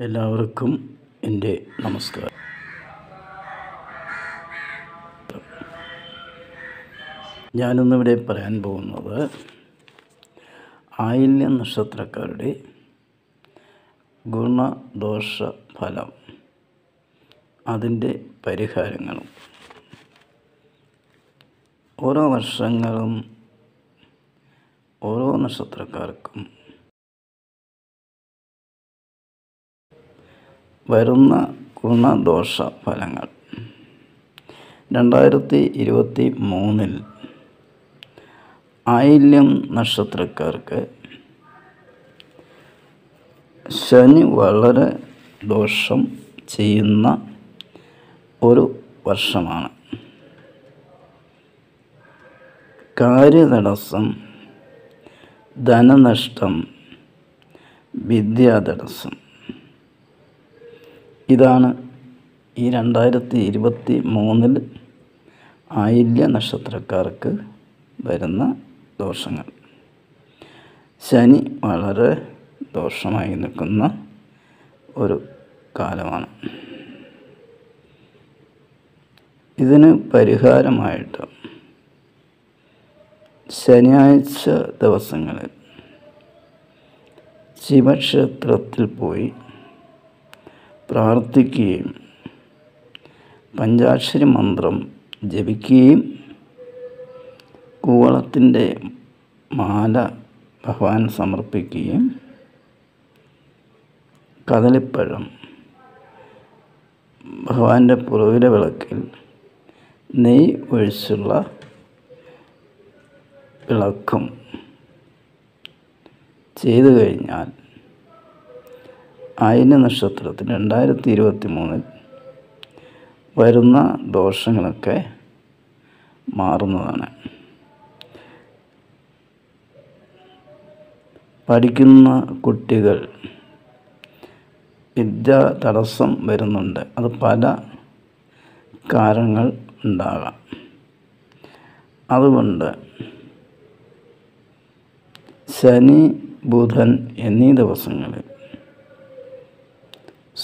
എല്ലാവർക്കും എന്റെ നമസ്കാരം. ഞാനിന്നിവിടെ പറയാൻ പോകുന്നത് ആയില്യ നക്ഷത്രക്കാരുടെ ഗുണദോഷ ഫലം അതിന്റെ പരിഹാരങ്ങളും. ഓരോ വർഷങ്ങളും ഓരോ നക്ഷത്രക്കാർക്കും വരുന്ന ഗുണദോഷ ഫലങ്ങൾ. രണ്ടായിരത്തി ഇരുപത്തി മൂന്നിൽ ആയില്യം നക്ഷത്രക്കാർക്ക് ശനി വളരെ ദോഷം ചെയ്യുന്ന ഒരു വർഷമാണ്. കാര്യതടസ്സം ധനനഷ്ടം വിദ്യാതടസ്സം. ഇതാണ് ഈ രണ്ടായിരത്തി ഇരുപത്തി മൂന്നിൽ ആയില്യ നക്ഷത്രക്കാർക്ക് വരുന്ന ദോഷങ്ങൾ. ശനി വളരെ ദോഷമായി നിൽക്കുന്ന ഒരു കാലമാണ്. ഇതിന് പരിഹാരമായിട്ട് ശനിയാഴ്ച ദിവസങ്ങളിൽ ശിവക്ഷേത്രത്തിൽ പോയി പ്രാർത്ഥിക്കുകയും പഞ്ചാക്ഷരി മന്ത്രം ജപിക്കുകയും കൂവളത്തിന്റെ മാല ഭഗവാൻ സമർപ്പിക്കുകയും കദളിപ്പഴം ഭഗവാന്റെ പുറവിലെ വിളക്കിൽ നെയ് ഒഴിച്ചുള്ള വിളക്കും ചെയ്തു കഴിഞ്ഞാൽ ആയില്യ നക്ഷത്രത്തിൽ രണ്ടായിരത്തി ഇരുപത്തി മൂന്നിൽ വരുന്ന ദോഷങ്ങളൊക്കെ മാറുന്നതാണ്. പഠിക്കുന്ന കുട്ടികൾ വിദ്യ തടസ്സം വരുന്നുണ്ട്. അത് പല കാരണങ്ങൾ ഉണ്ടാകാം. അതുകൊണ്ട് ശനി ബുധൻ എന്നീ ദിവസങ്ങളിൽ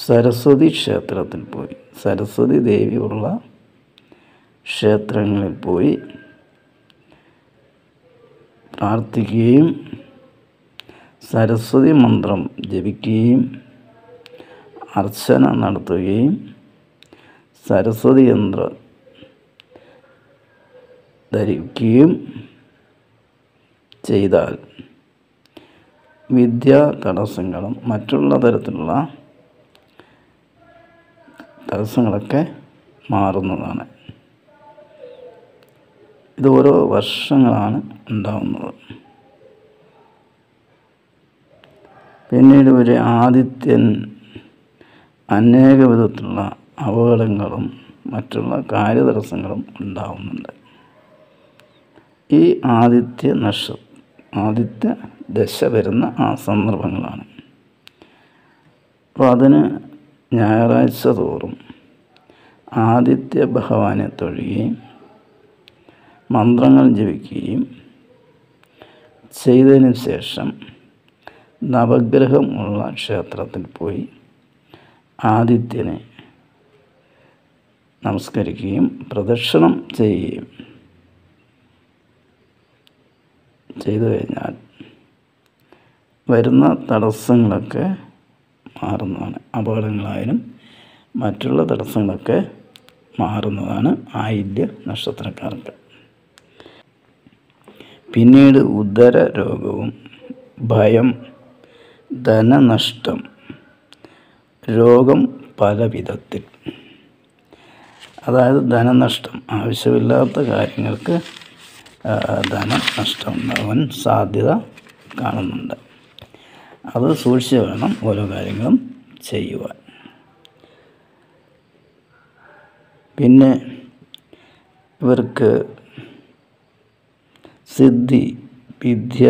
സരസ്വതി ക്ഷേത്രത്തിൽ പോയി. സരസ്വതി ദേവിയുള്ള ക്ഷേത്രങ്ങളിൽ പോയി പ്രാർത്ഥിക്കുകയും സരസ്വതി മന്ത്രം ജപിക്കുകയും അർച്ചന നടത്തുകയും സരസ്വതി യന്ത്രം ധരിക്കുകയും ചെയ്താൽ വിദ്യാ തടസ്സങ്ങളും മറ്റുള്ള തരത്തിലുള്ള തടസ്സങ്ങളൊക്കെ മാറുന്നതാണ്. ഇത് ഓരോ വർഷങ്ങളാണ് ഉണ്ടാവുന്നത്. പിന്നീട് ഒരു ആദിത്യൻ അനേക വിധത്തിലുള്ള അപകടങ്ങളും മറ്റുള്ള കാര്യതടസ്സങ്ങളും ഉണ്ടാവുന്നുണ്ട്. ഈ ആദിത്യ നക്ഷ ആദിത്യ ദശ വരുന്ന ആ സന്ദർഭങ്ങളാണ്. അപ്പോൾ അതിന് ഞായറാഴ്ച തോറും ആദിത്യ ഭഗവാനെ തൊഴുകയും മന്ത്രങ്ങൾ ജപിക്കുകയും ചെയ്തതിന് ശേഷം നവഗ്രഹമുള്ള ക്ഷേത്രത്തിൽ പോയി ആദിത്യനെ നമസ്കരിക്കുകയും പ്രദക്ഷിണം ചെയ്യുകയും ചെയ്തു കഴിഞ്ഞാൽ വരുന്ന തടസ്സങ്ങളൊക്കെ മാറുന്നതാണ്. അപകടങ്ങളായാലും മറ്റുള്ള തടസ്സങ്ങളൊക്കെ മാറുന്നതാണ് ആയില്യ നക്ഷത്രക്കാർക്ക്. പിന്നീട് ഉദര രോഗവും ഭയം ധനനഷ്ടം രോഗം പല വിധത്തിൽ. അതായത് ധനനഷ്ടം ആവശ്യമില്ലാത്ത കാര്യങ്ങൾക്ക് ധനനഷ്ടം ഉണ്ടാവാൻ സാധ്യത കാണുന്നുണ്ട്. അത് സൂക്ഷിച്ച് വേണം ഓരോ കാര്യങ്ങളും ചെയ്യുവാൻ. പിന്നെ ഇവർക്ക് സിദ്ധി വിദ്യ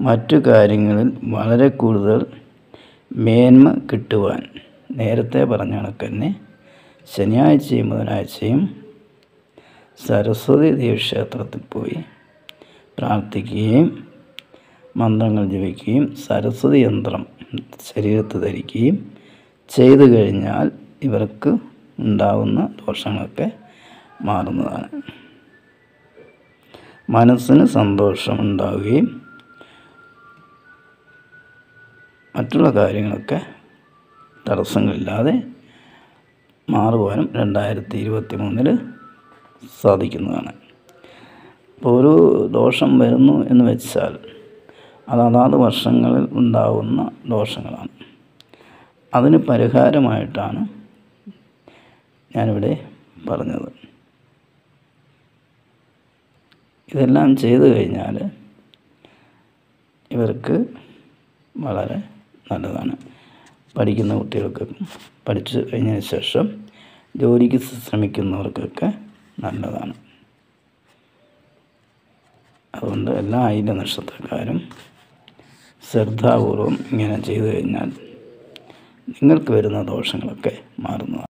മറ്റു കാര്യങ്ങളിൽ വളരെ കൂടുതൽ മേന്മ കിട്ടുവാൻ നേരത്തെ പറഞ്ഞ കണക്ക് തന്നെ ശനിയാഴ്ചയും ബുധനാഴ്ചയും സരസ്വതി ദേവി ക്ഷേത്രത്തിൽ പോയി പ്രാർത്ഥിക്കുകയും മന്ത്രങ്ങൾ ജപിക്കുകയും സരസ്വതി യന്ത്രം ശരീരത്ത് ധരിക്കുകയും ചെയ്തു കഴിഞ്ഞാൽ ഇവർക്ക് ഉണ്ടാകുന്ന ദോഷങ്ങളൊക്കെ മാറുന്നതാണ്. മനസ്സിന് സന്തോഷം ഉണ്ടാവുകയും മറ്റുള്ള കാര്യങ്ങളൊക്കെ തടസ്സങ്ങളില്ലാതെ മാറുവാനും രണ്ടായിരത്തി ഇരുപത്തി മൂന്നിൽ സാധിക്കുന്നതാണ്. അപ്പോൾ ഒരു ദോഷം വരുന്നു എന്ന് വെച്ചാൽ അത് അതാത് വർഷങ്ങളിൽ ഉണ്ടാകുന്ന ദോഷങ്ങളാണ്. അതിന് പരിഹാരമായിട്ടാണ് ഞാനിവിടെ പറഞ്ഞത്. ഇതെല്ലാം ചെയ്തു കഴിഞ്ഞാൽ ഇവർക്ക് വളരെ നല്ലതാണ്. പഠിക്കുന്ന കുട്ടികൾക്ക് പഠിച്ചു കഴിഞ്ഞതിന് ശേഷം ജോലിക്ക് ശ്രമിക്കുന്നവർക്കൊക്കെ നല്ലതാണ്. അതുകൊണ്ട് എല്ലാ ആയില്യ നക്ഷത്രക്കാരും ശ്രദ്ധാപൂർവം ഇങ്ങനെ ചെയ്തു കഴിഞ്ഞാൽ നിങ്ങൾക്ക് വരുന്ന ദോഷങ്ങളൊക്കെ മാറുന്നതാണ്.